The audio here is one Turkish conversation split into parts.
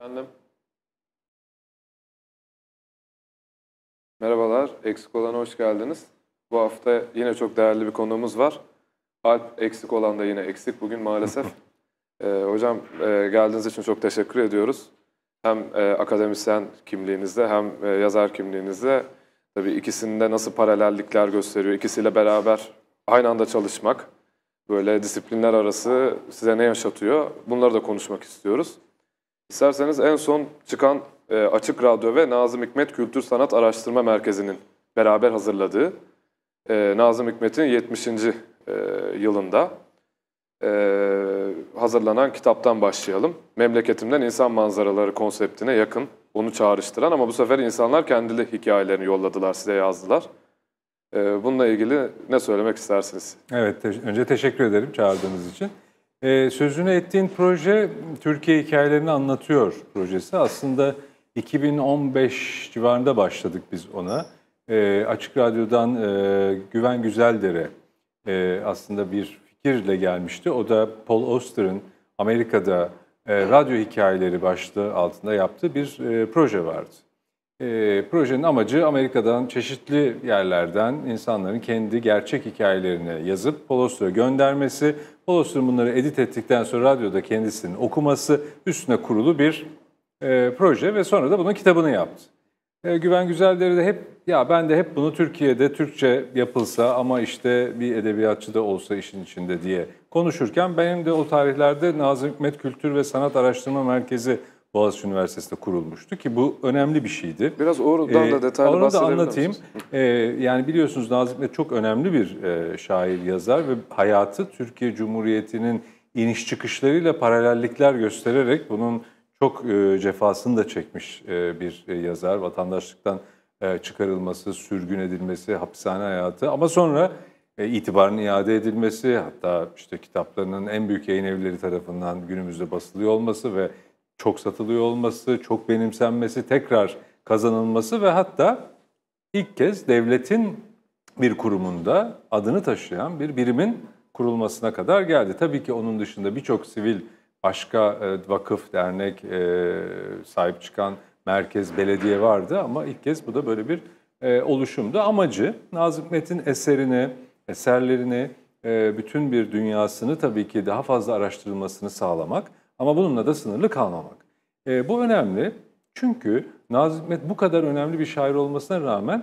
Efendim. Merhabalar, eksik olana hoş geldiniz. Bu hafta yine çok değerli bir konuğumuz var. Alp eksik olan da yine eksik bugün maalesef. Ee, hocam e, geldiğiniz için çok teşekkür ediyoruz. Hem e, akademisyen kimliğinizde hem e, yazar kimliğinizde tabii ikisinde nasıl paralellikler gösteriyor, ikisiyle beraber aynı anda çalışmak, böyle disiplinler arası size ne yaşatıyor bunları da konuşmak istiyoruz. İsterseniz en son çıkan e, Açık Radyo ve Nazım Hikmet Kültür Sanat Araştırma Merkezi'nin beraber hazırladığı e, Nazım Hikmet'in 70. E, yılında e, hazırlanan kitaptan başlayalım. Memleketimden insan manzaraları konseptine yakın, onu çağrıştıran ama bu sefer insanlar kendili hikayelerini yolladılar, size yazdılar. E, bununla ilgili ne söylemek istersiniz? Evet, te- önce teşekkür ederim çağırdığınız için. Ee, sözünü ettiğin proje Türkiye Hikayelerini Anlatıyor projesi. Aslında 2015 civarında başladık biz ona. Ee, Açık Radyo'dan e, Güven Güzeldere e, aslında bir fikirle gelmişti. O da Paul Auster'ın Amerika'da e, radyo hikayeleri başlığı altında yaptığı bir e, proje vardı. E, projenin amacı Amerika'dan çeşitli yerlerden insanların kendi gerçek hikayelerini yazıp Polostra göndermesi, Polostra'nın bunları edit ettikten sonra radyoda kendisinin okuması üstüne kurulu bir e, proje ve sonra da bunun kitabını yaptı. E, Güven Güzeldere de hep ya ben de hep bunu Türkiye'de Türkçe yapılsa ama işte bir edebiyatçı da olsa işin içinde diye konuşurken benim de o tarihlerde Nazım Hikmet Kültür ve Sanat Araştırma Merkezi Boğaziçi Üniversitesi'nde kurulmuştu ki bu önemli bir şeydi. Biraz oradan da Ee, detaylı onu da bahsedebilir anlatayım. Ee, yani biliyorsunuz Nazım Hikmet çok önemli bir e, şair, yazar ve hayatı Türkiye Cumhuriyeti'nin iniş çıkışlarıyla paralellikler göstererek bunun çok e, cefasını da çekmiş e, bir e, yazar. Vatandaşlıktan e, çıkarılması, sürgün edilmesi, hapishane hayatı ama sonra e, itibarın iade edilmesi, hatta işte kitaplarının en büyük yayın evleri tarafından günümüzde basılıyor olması ve çok satılıyor olması, çok benimsenmesi, tekrar kazanılması ve hatta ilk kez devletin bir kurumunda adını taşıyan bir birimin kurulmasına kadar geldi. Tabii ki onun dışında birçok sivil başka e, vakıf, dernek, e, sahip çıkan merkez, belediye vardı ama ilk kez bu da böyle bir e, oluşumdu. Amacı Nazım Hikmet'in eserini, eserlerini, bütün bir dünyasını tabii ki daha fazla araştırılmasını sağlamak ama bununla da sınırlı kalmamak. E, bu önemli çünkü Nazım Hikmet bu kadar önemli bir şair olmasına rağmen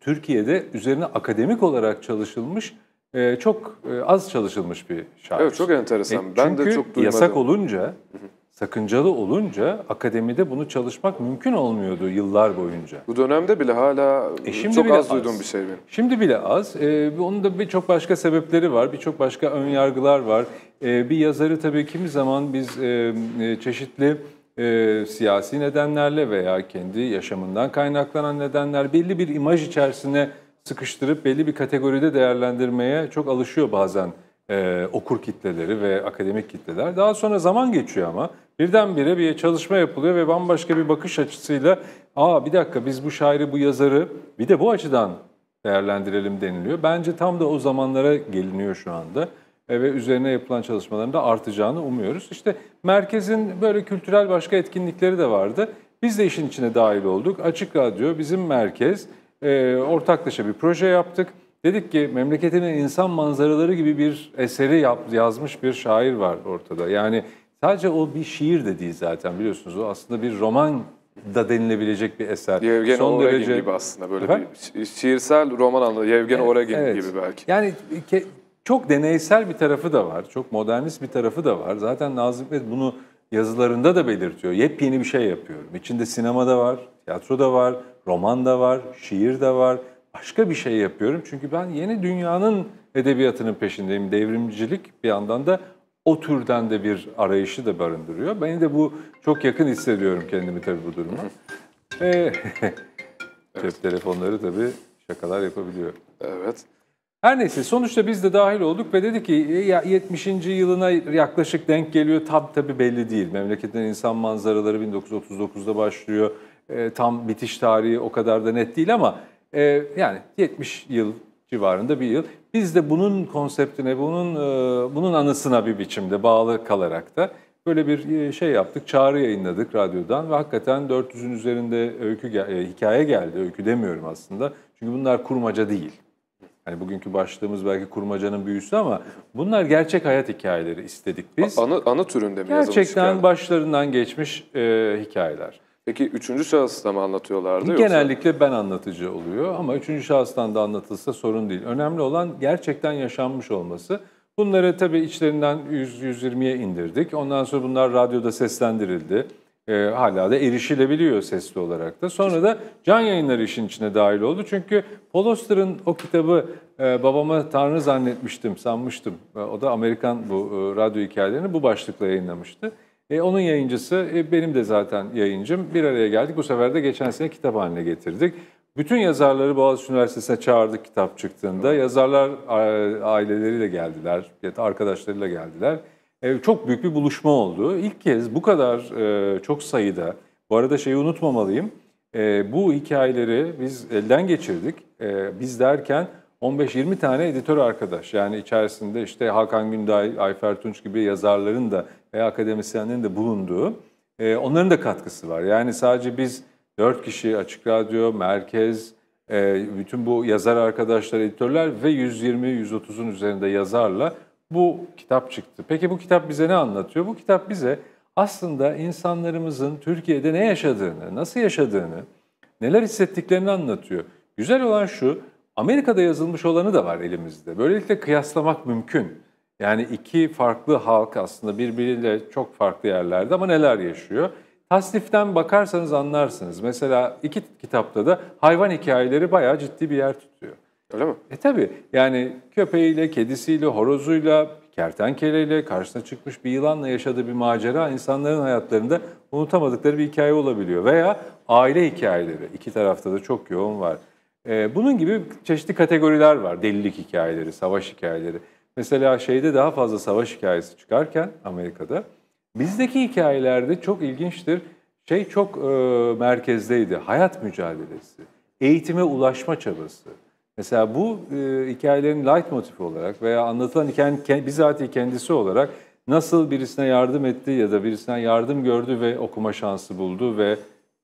Türkiye'de üzerine akademik olarak çalışılmış, e, çok e, az çalışılmış bir şair. Evet çok enteresan. E, ben de çünkü çok duymadım. yasak olunca, sakıncalı olunca akademide bunu çalışmak mümkün olmuyordu yıllar boyunca. Bu dönemde bile hala E şimdi çok bile az az. duyduğum bir şey benim. Şimdi bile az. Ee, onun da birçok başka sebepleri var, birçok başka ön yargılar var. Ee, bir yazarı tabii kimi zaman biz e, e, çeşitli e, siyasi nedenlerle veya kendi yaşamından kaynaklanan nedenler belli bir imaj içerisine sıkıştırıp belli bir kategoride değerlendirmeye çok alışıyor bazen e, okur kitleleri ve akademik kitleler. Daha sonra zaman geçiyor ama birdenbire bir çalışma yapılıyor ve bambaşka bir bakış açısıyla aa bir dakika biz bu şairi, bu yazarı bir de bu açıdan değerlendirelim deniliyor. Bence tam da o zamanlara geliniyor şu anda E, ve üzerine yapılan çalışmaların da artacağını umuyoruz. İşte merkezin böyle kültürel başka etkinlikleri de vardı. Biz de işin içine dahil olduk. Açık Radyo bizim merkez. E, ortaklaşa bir proje yaptık. Dedik ki memleketinin insan manzaraları gibi bir eseri yap, yazmış bir şair var ortada. Yani sadece o bir şiir de değil zaten biliyorsunuz. O aslında bir roman da denilebilecek bir eser. Yevgeni Son Onegin derece- gibi aslında böyle Efendim? bir şi- şiirsel roman anlamında Yevgeni Onegin Evet. gibi belki. Yani ke- çok deneysel bir tarafı da var, çok modernist bir tarafı da var. Zaten Nazım Hikmet bunu yazılarında da belirtiyor. Yepyeni bir şey yapıyorum. İçinde sinema da var, tiyatro da var, roman da var, şiir de var. Başka bir şey yapıyorum. Çünkü ben yeni dünyanın edebiyatının peşindeyim. Devrimcilik bir yandan da o türden de bir arayışı da barındırıyor. Beni de bu çok yakın hissediyorum kendimi tabii bu duruma. Ee, cep telefonları tabii şakalar yapabiliyor. Evet. Her neyse sonuçta biz de dahil olduk ve dedik ki "E, ya 70. yılına yaklaşık denk geliyor. Tam tabii belli değil. Memleketin insan manzaraları 1939'da başlıyor. E, tam bitiş tarihi o kadar da net değil ama e, yani 70 yıl civarında bir yıl. Biz de bunun konseptine, bunun e, bunun anısına bir biçimde bağlı kalarak da Böyle bir e, şey yaptık, çağrı yayınladık radyodan ve hakikaten 400'ün üzerinde öykü e, hikaye geldi. Öykü demiyorum aslında. Çünkü bunlar kurmaca değil. Hani bugünkü başlığımız belki kurmacanın büyüsü ama bunlar gerçek hayat hikayeleri istedik biz. Anı, anı türünde mi Gerçekten hikayeler? başlarından geçmiş e, hikayeler. Peki üçüncü şahısta mı anlatıyorlardı yoksa? Genellikle ben anlatıcı oluyor ama üçüncü şahıstan da anlatılsa sorun değil. Önemli olan gerçekten yaşanmış olması. Bunları tabii içlerinden 100-120'ye indirdik. Ondan sonra bunlar radyoda seslendirildi. Ee, hala da erişilebiliyor sesli olarak da. Sonra da can yayınları işin içine dahil oldu. Çünkü Paul Auster'ın o kitabı e, babama Tanrı zannetmiştim, sanmıştım. E, o da Amerikan bu e, radyo hikayelerini bu başlıkla yayınlamıştı. E, onun yayıncısı, e, benim de zaten yayıncım. Bir araya geldik. Bu sefer de geçen sene kitap haline getirdik. Bütün yazarları Boğaziçi Üniversitesi'ne çağırdık kitap çıktığında. Yazarlar aileleriyle geldiler, ya da arkadaşlarıyla geldiler. E, çok büyük bir buluşma oldu. İlk kez bu kadar e, çok sayıda, bu arada şeyi unutmamalıyım, e, bu hikayeleri biz elden geçirdik. E, biz derken 15-20 tane editör arkadaş yani içerisinde işte Hakan Günday, Ayfer Tunç gibi yazarların da veya akademisyenlerin de bulunduğu e, onların da katkısı var. Yani sadece biz dört kişi Açık Radyo, Merkez, e, bütün bu yazar arkadaşlar, editörler ve 120-130'un üzerinde yazarla bu kitap çıktı. Peki bu kitap bize ne anlatıyor? Bu kitap bize aslında insanlarımızın Türkiye'de ne yaşadığını, nasıl yaşadığını, neler hissettiklerini anlatıyor. Güzel olan şu, Amerika'da yazılmış olanı da var elimizde. Böylelikle kıyaslamak mümkün. Yani iki farklı halk aslında birbiriyle çok farklı yerlerde ama neler yaşıyor? Tasniften bakarsanız anlarsınız. Mesela iki kitapta da hayvan hikayeleri bayağı ciddi bir yer tutuyor. Öyle mi? E tabi yani köpeğiyle, kedisiyle, horozuyla, kertenkeleyle, karşısına çıkmış bir yılanla yaşadığı bir macera insanların hayatlarında unutamadıkları bir hikaye olabiliyor. Veya aile hikayeleri iki tarafta da çok yoğun var. Ee, bunun gibi çeşitli kategoriler var. Delilik hikayeleri, savaş hikayeleri. Mesela şeyde daha fazla savaş hikayesi çıkarken Amerika'da bizdeki hikayelerde çok ilginçtir. Şey çok e, merkezdeydi. Hayat mücadelesi, eğitime ulaşma çabası. Mesela bu e, hikayelerin light motifi olarak veya anlatılan hikayenin bizatihi kendisi olarak nasıl birisine yardım etti ya da birisinden yardım gördü ve okuma şansı buldu ve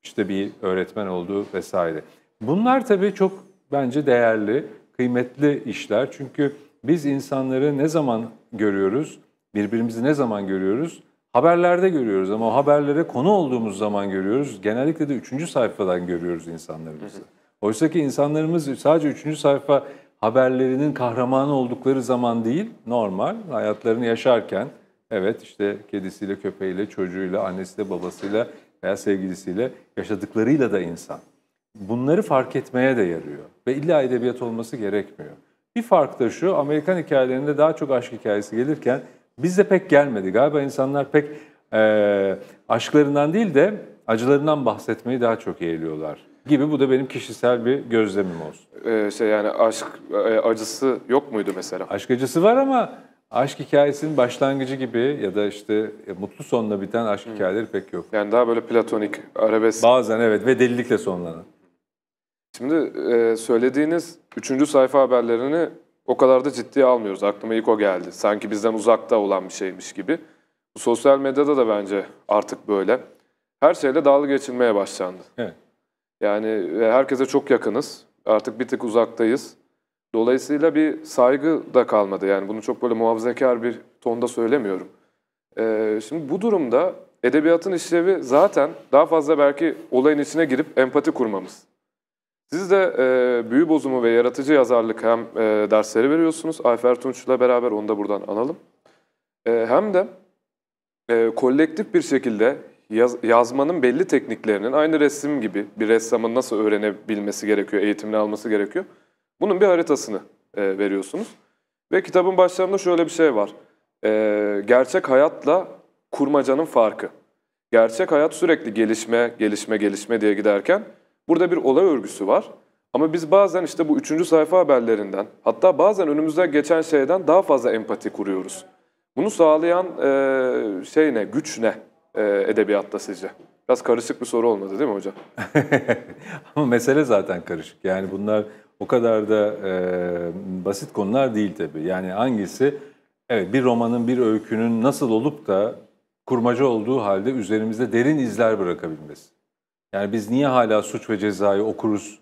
işte bir öğretmen oldu vesaire. Bunlar tabii çok bence değerli, kıymetli işler. Çünkü biz insanları ne zaman görüyoruz, birbirimizi ne zaman görüyoruz? Haberlerde görüyoruz ama o haberlere konu olduğumuz zaman görüyoruz. Genellikle de üçüncü sayfadan görüyoruz insanlarımızı. Oysa ki insanlarımız sadece üçüncü sayfa haberlerinin kahramanı oldukları zaman değil, normal hayatlarını yaşarken, evet işte kedisiyle, köpeğiyle, çocuğuyla, annesiyle, babasıyla veya sevgilisiyle yaşadıklarıyla da insan. Bunları fark etmeye de yarıyor ve illa edebiyat olması gerekmiyor. Bir fark da şu, Amerikan hikayelerinde daha çok aşk hikayesi gelirken bizde pek gelmedi. Galiba insanlar pek e, aşklarından değil de acılarından bahsetmeyi daha çok yeğliyorlar gibi. Bu da benim kişisel bir gözlemim olsun. Ee, şey yani aşk e, acısı yok muydu mesela? Aşk acısı var ama aşk hikayesinin başlangıcı gibi ya da işte e, mutlu sonla biten aşk hikayeleri pek yok. Yani daha böyle platonik, arabesk. Bazen evet ve delilikle sonlanan. Şimdi e, söylediğiniz üçüncü sayfa haberlerini o kadar da ciddiye almıyoruz. Aklıma ilk o geldi. Sanki bizden uzakta olan bir şeymiş gibi. Bu sosyal medyada da bence artık böyle. Her şeyle dalga geçilmeye başlandı. Evet. Yani e, herkese çok yakınız. Artık bir tık uzaktayız. Dolayısıyla bir saygı da kalmadı. Yani bunu çok böyle muhafazakar bir tonda söylemiyorum. Ee, şimdi bu durumda edebiyatın işlevi zaten daha fazla belki olayın içine girip empati kurmamız. Siz de e, büyü bozumu ve yaratıcı yazarlık hem e, dersleri veriyorsunuz. Ayfer Tunç'la beraber onu da buradan analım. E, hem de e, kolektif bir şekilde yaz, yazmanın belli tekniklerinin aynı resim gibi bir ressamın nasıl öğrenebilmesi gerekiyor, eğitimini alması gerekiyor. Bunun bir haritasını e, veriyorsunuz. Ve kitabın başlarında şöyle bir şey var. E, gerçek hayatla kurmacanın farkı. Gerçek hayat sürekli gelişme, gelişme, gelişme diye giderken burada bir olay örgüsü var. Ama biz bazen işte bu üçüncü sayfa haberlerinden hatta bazen önümüzden geçen şeyden daha fazla empati kuruyoruz. Bunu sağlayan e, şey ne, güç ne e, edebiyatta sizce? Biraz karışık bir soru olmadı değil mi hocam? Ama mesele zaten karışık. Yani bunlar o kadar da e, basit konular değil tabii. Yani hangisi, evet bir romanın, bir öykünün nasıl olup da kurmaca olduğu halde üzerimizde derin izler bırakabilmesi. Yani biz niye hala suç ve cezayı okuruz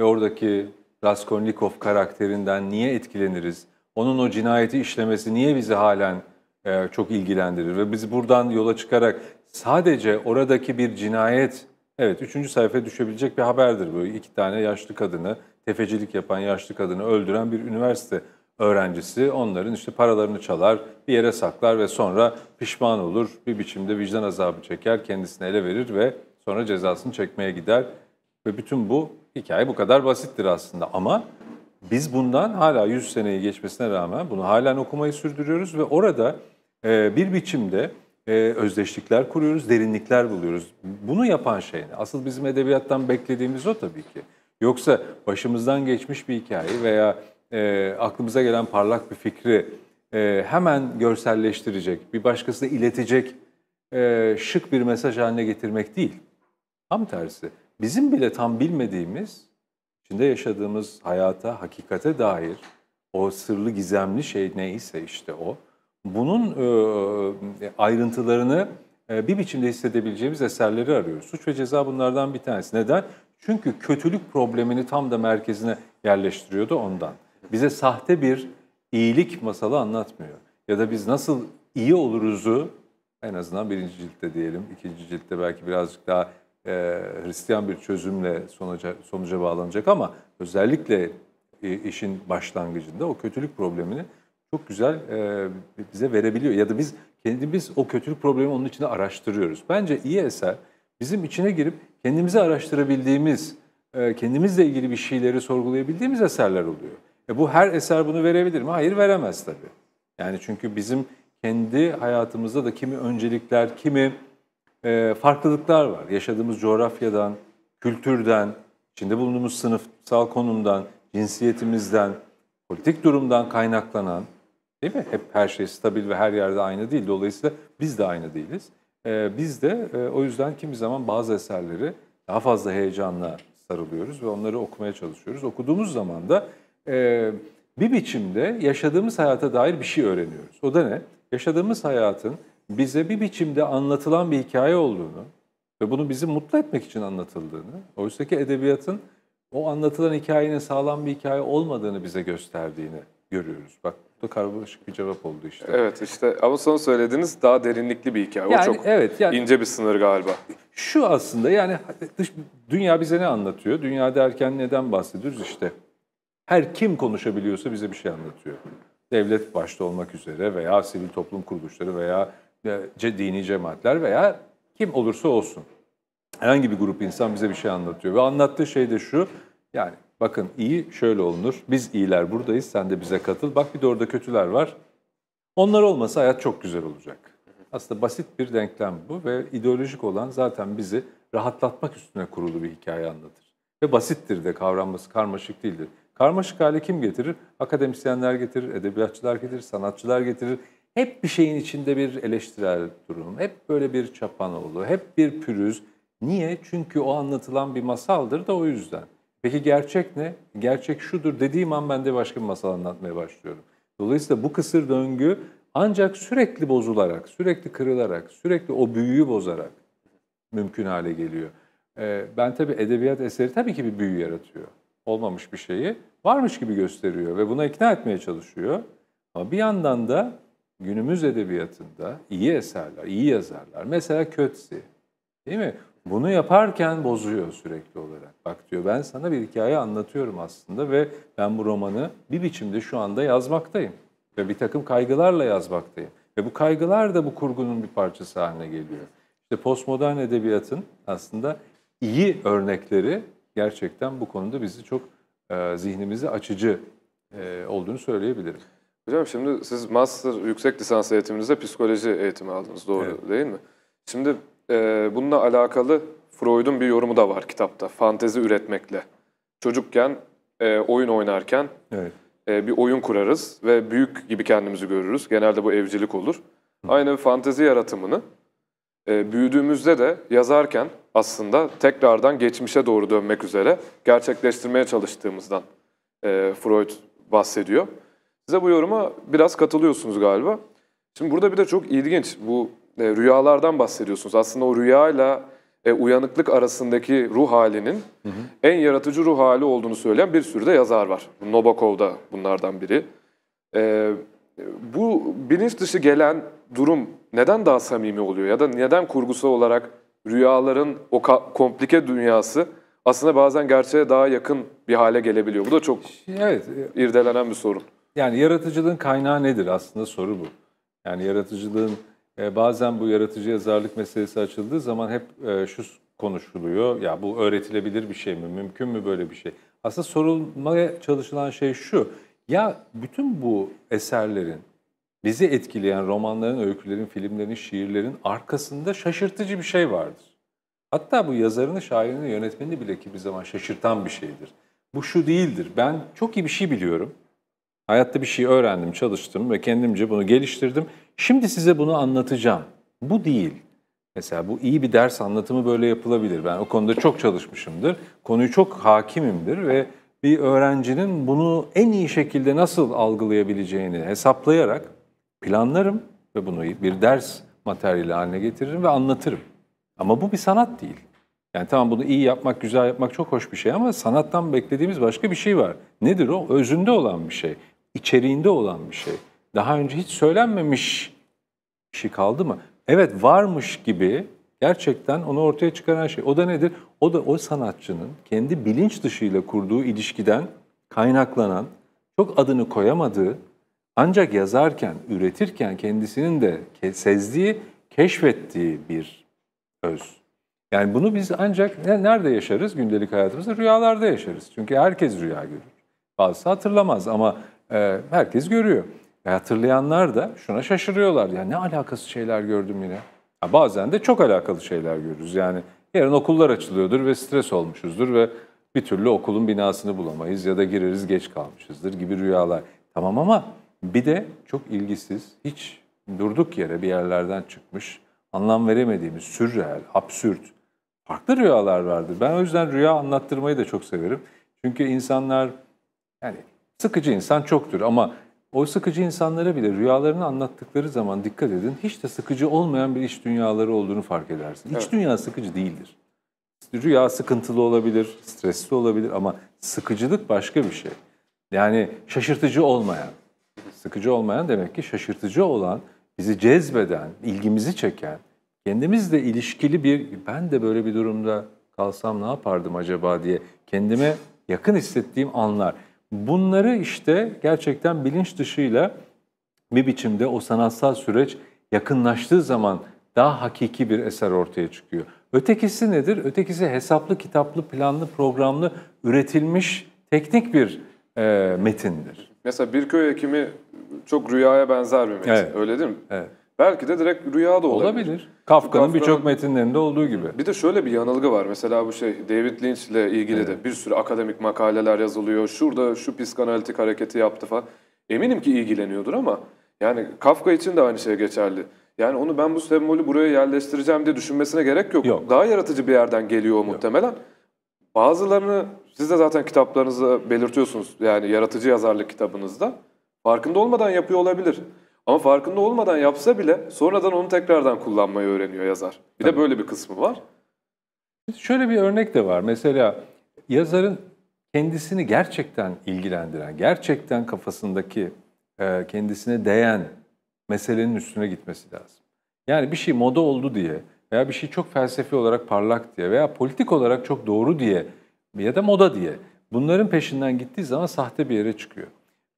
ve oradaki Raskolnikov karakterinden niye etkileniriz? Onun o cinayeti işlemesi niye bizi halen e, çok ilgilendirir? Ve biz buradan yola çıkarak sadece oradaki bir cinayet, evet üçüncü sayfaya düşebilecek bir haberdir bu. İki tane yaşlı kadını, tefecilik yapan yaşlı kadını öldüren bir üniversite öğrencisi onların işte paralarını çalar, bir yere saklar ve sonra pişman olur. Bir biçimde vicdan azabı çeker, kendisini ele verir ve sonra cezasını çekmeye gider. Ve bütün bu hikaye bu kadar basittir aslında ama biz bundan hala 100 seneyi geçmesine rağmen bunu halen okumayı sürdürüyoruz ve orada e, bir biçimde e, özdeşlikler kuruyoruz, derinlikler buluyoruz. Bunu yapan şey ne? Asıl bizim edebiyattan beklediğimiz o tabii ki. Yoksa başımızdan geçmiş bir hikaye veya e, aklımıza gelen parlak bir fikri e, hemen görselleştirecek, bir başkasına iletecek e, şık bir mesaj haline getirmek değil. Tam tersi. Bizim bile tam bilmediğimiz, içinde yaşadığımız hayata, hakikate dair o sırlı gizemli şey neyse işte o. Bunun e, ayrıntılarını e, bir biçimde hissedebileceğimiz eserleri arıyoruz. Suç ve ceza bunlardan bir tanesi. Neden? Çünkü kötülük problemini tam da merkezine yerleştiriyordu ondan. Bize sahte bir iyilik masalı anlatmıyor. Ya da biz nasıl iyi oluruzu en azından birinci ciltte diyelim, ikinci ciltte belki birazcık daha e, Hristiyan bir çözümle sonuca, sonuca bağlanacak ama özellikle e, işin başlangıcında o kötülük problemini çok güzel e, bize verebiliyor. Ya da biz kendimiz o kötülük problemi onun içinde araştırıyoruz. Bence iyi eser bizim içine girip kendimizi araştırabildiğimiz, e, kendimizle ilgili bir şeyleri sorgulayabildiğimiz eserler oluyor. E bu her eser bunu verebilir mi? Hayır veremez tabii. Yani çünkü bizim kendi hayatımızda da kimi öncelikler, kimi e, farklılıklar var. Yaşadığımız coğrafyadan, kültürden, içinde bulunduğumuz sınıfsal konumdan, cinsiyetimizden, politik durumdan kaynaklanan, değil mi? Hep her şey stabil ve her yerde aynı değil. Dolayısıyla biz de aynı değiliz. E, biz de e, o yüzden kimi zaman bazı eserleri daha fazla heyecanla sarılıyoruz ve onları okumaya çalışıyoruz. Okuduğumuz zaman da e, bir biçimde yaşadığımız hayata dair bir şey öğreniyoruz. O da ne? Yaşadığımız hayatın bize bir biçimde anlatılan bir hikaye olduğunu ve bunu bizi mutlu etmek için anlatıldığını, oysa ki edebiyatın o anlatılan hikayenin sağlam bir hikaye olmadığını bize gösterdiğini görüyoruz. Bak bu da karmaşık bir cevap oldu işte. Evet işte ama son söylediğiniz daha derinlikli bir hikaye. Yani o çok evet, yani- ince bir sınır galiba. Şu aslında yani dış, dünya bize ne anlatıyor? Dünya derken neden bahsediyoruz? İşte her kim konuşabiliyorsa bize bir şey anlatıyor. Devlet başta olmak üzere veya sivil toplum kuruluşları veya dini cemaatler veya kim olursa olsun. Herhangi bir grup insan bize bir şey anlatıyor. Ve anlattığı şey de şu, yani bakın iyi şöyle olunur, biz iyiler buradayız, sen de bize katıl. Bak bir de orada kötüler var. Onlar olmasa hayat çok güzel olacak. Aslında basit bir denklem bu ve ideolojik olan zaten bizi rahatlatmak üstüne kurulu bir hikaye anlatır. Ve basittir de kavranması karmaşık değildir. Karmaşık hale kim getirir? Akademisyenler getirir, edebiyatçılar getirir, sanatçılar getirir. Hep bir şeyin içinde bir eleştirel durum, hep böyle bir çapanoğlu, hep bir pürüz. Niye? Çünkü o anlatılan bir masaldır da o yüzden. Peki gerçek ne? Gerçek şudur dediğim an ben de başka bir masal anlatmaya başlıyorum. Dolayısıyla bu kısır döngü ancak sürekli bozularak, sürekli kırılarak, sürekli o büyüyü bozarak mümkün hale geliyor. Ee, ben tabii edebiyat eseri tabii ki bir büyü yaratıyor. Olmamış bir şeyi varmış gibi gösteriyor ve buna ikna etmeye çalışıyor. Ama bir yandan da günümüz edebiyatında iyi eserler, iyi yazarlar. Mesela Kötsi, değil mi? Bunu yaparken bozuyor sürekli olarak. Bak diyor ben sana bir hikaye anlatıyorum aslında ve ben bu romanı bir biçimde şu anda yazmaktayım. Ve bir takım kaygılarla yazmaktayım. Ve bu kaygılar da bu kurgunun bir parçası haline geliyor. İşte postmodern edebiyatın aslında iyi örnekleri gerçekten bu konuda bizi çok e, zihnimizi açıcı e, olduğunu söyleyebilirim. Hocam şimdi siz master yüksek lisans eğitiminizde psikoloji eğitimi aldınız doğru Evet. değil mi? Şimdi e, bununla alakalı Freud'un bir yorumu da var kitapta. Fantezi üretmekle. Çocukken e, oyun oynarken Evet. e, bir oyun kurarız ve büyük gibi kendimizi görürüz. Genelde bu evcilik olur. Aynı bir fantezi yaratımını e, büyüdüğümüzde de yazarken aslında tekrardan geçmişe doğru dönmek üzere gerçekleştirmeye çalıştığımızdan e, Freud bahsediyor. Size bu yoruma biraz katılıyorsunuz galiba. Şimdi burada bir de çok ilginç bu e, rüyalardan bahsediyorsunuz. Aslında o rüyayla e, uyanıklık arasındaki ruh halinin en yaratıcı ruh hali olduğunu söyleyen bir sürü de yazar var. Nabokov da bunlardan biri. E, bu bilinç dışı gelen durum neden daha samimi oluyor ya da neden kurgusal olarak rüyaların o komplike dünyası aslında bazen gerçeğe daha yakın bir hale gelebiliyor. Bu da çok Evet, irdelenen bir sorun. Yani yaratıcılığın kaynağı nedir aslında soru bu. Yani yaratıcılığın e, bazen bu yaratıcı yazarlık meselesi açıldığı zaman hep e, şu konuşuluyor. Ya bu öğretilebilir bir şey mi? Mümkün mü böyle bir şey? Aslında sorulmaya çalışılan şey şu. Ya bütün bu eserlerin bizi etkileyen romanların, öykülerin, filmlerin, şiirlerin arkasında şaşırtıcı bir şey vardır. Hatta bu yazarını, şairini, yönetmenini bile ki bir zaman şaşırtan bir şeydir. Bu şu değildir. Ben çok iyi bir şey biliyorum. Hayatta bir şey öğrendim, çalıştım ve kendimce bunu geliştirdim. Şimdi size bunu anlatacağım. Bu değil. Mesela bu iyi bir ders anlatımı böyle yapılabilir. Ben o konuda çok çalışmışımdır. Konuyu çok hakimimdir ve bir öğrencinin bunu en iyi şekilde nasıl algılayabileceğini hesaplayarak planlarım ve bunu bir ders materyali haline getiririm ve anlatırım. Ama bu bir sanat değil. Yani tamam bunu iyi yapmak, güzel yapmak çok hoş bir şey ama sanattan beklediğimiz başka bir şey var. Nedir o? Özünde olan bir şey, içeriğinde olan bir şey. Daha önce hiç söylenmemiş bir şey kaldı mı? Evet varmış gibi gerçekten onu ortaya çıkaran şey. O da nedir? O da o sanatçının kendi bilinç dışıyla kurduğu ilişkiden kaynaklanan, çok adını koyamadığı ancak yazarken, üretirken kendisinin de sezdiği, keşfettiği bir öz. Yani bunu biz ancak ne- nerede yaşarız gündelik hayatımızda? Rüyalarda yaşarız. Çünkü herkes rüya görür. Bazısı hatırlamaz ama e, herkes görüyor. Ve hatırlayanlar da şuna şaşırıyorlar. Ya ne alakası şeyler gördüm yine. Ha, bazen de çok alakalı şeyler görürüz. Yani yarın okullar açılıyordur ve stres olmuşuzdur ve bir türlü okulun binasını bulamayız ya da gireriz geç kalmışızdır gibi rüyalar. Tamam ama bir de çok ilgisiz, hiç durduk yere bir yerlerden çıkmış, anlam veremediğimiz, sürreel, absürt, farklı rüyalar vardır. Ben o yüzden rüya anlattırmayı da çok severim. Çünkü insanlar, yani sıkıcı insan çoktur ama o sıkıcı insanlara bile rüyalarını anlattıkları zaman dikkat edin, hiç de sıkıcı olmayan bir iç dünyaları olduğunu fark edersin. İç Evet. dünya sıkıcı değildir. Rüya sıkıntılı olabilir, stresli olabilir ama sıkıcılık başka bir şey. Yani şaşırtıcı olmayan, sıkıcı olmayan demek ki şaşırtıcı olan, bizi cezbeden, ilgimizi çeken, kendimizle ilişkili bir ben de böyle bir durumda kalsam ne yapardım acaba diye kendime yakın hissettiğim anlar. Bunları işte gerçekten bilinç dışıyla bir biçimde o sanatsal süreç yakınlaştığı zaman daha hakiki bir eser ortaya çıkıyor. Ötekisi nedir? Ötekisi hesaplı, kitaplı, planlı, programlı, üretilmiş teknik bir e, metindir. Mesela bir köy hekimi çok rüyaya benzer bir metin. Evet. Öyle değil mi? Evet. Belki de direkt rüya da olabilir. Olabilir. Kafka'nın Kafka'nın- birçok metinlerinde olduğu gibi. Bir de şöyle bir yanılgı var. Mesela bu şey David Lynch ile ilgili de bir sürü akademik makaleler yazılıyor. Şurada şu psikanalitik hareketi yaptı falan. Eminim ki ilgileniyordur ama yani Kafka için de aynı şey geçerli. Yani onu ben bu sembolü buraya yerleştireceğim diye düşünmesine gerek yok. Yok. Daha yaratıcı bir yerden geliyor o muhtemelen. Bazılarını siz de zaten kitaplarınızda belirtiyorsunuz. Yani yaratıcı yazarlık kitabınızda. Farkında olmadan yapıyor olabilir. Ama farkında olmadan yapsa bile sonradan onu tekrardan kullanmayı öğreniyor yazar. Bir de böyle bir kısmı var. Şöyle bir örnek de var. Mesela yazarın kendisini gerçekten ilgilendiren, gerçekten kafasındaki e, kendisine değen meselenin üstüne gitmesi lazım. Yani bir şey moda oldu diye veya bir şey çok felsefi olarak parlak diye veya politik olarak çok doğru diye ya da moda diye bunların peşinden gittiği zaman sahte bir yere çıkıyor.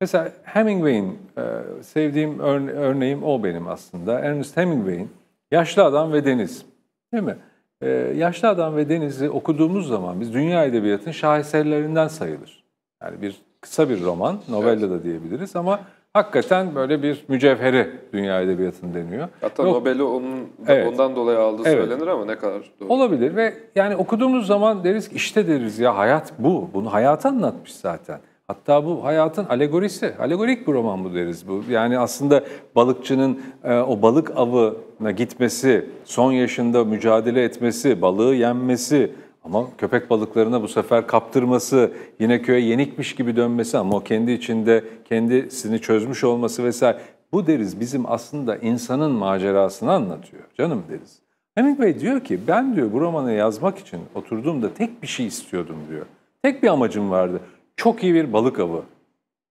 Mesela Hemingway'in e, sevdiğim örne- örneğim o benim aslında. Ernest Hemingway'in Yaşlı Adam ve Deniz. Değil mi? Ee, Yaşlı Adam ve Deniz'i okuduğumuz zaman biz dünya edebiyatının şaheserlerinden sayılır. Yani bir kısa bir roman, novella da diyebiliriz ama hakikaten böyle bir mücevheri dünya edebiyatının deniyor. Hatta Yok. Nobel'i onun Evet. ondan dolayı aldığı Evet. söylenir ama ne kadar doğru. Olabilir ve yani okuduğumuz zaman deriz ki işte deriz ya hayat bu. Bunu hayatı anlatmış zaten. Hatta bu hayatın alegorisi. Alegorik bir roman bu deriz. Bu yani aslında balıkçının e, o balık avına gitmesi, son yaşında mücadele etmesi, balığı yenmesi ama köpek balıklarına bu sefer kaptırması, yine köye yenikmiş gibi dönmesi ama o kendi içinde kendisini çözmüş olması vesaire. bu deriz bizim aslında insanın macerasını anlatıyor. Canım deriz. Hemingway diyor ki ben diyor bu romanı yazmak için oturduğumda tek bir şey istiyordum diyor. Tek bir amacım vardı. Çok iyi bir balık avı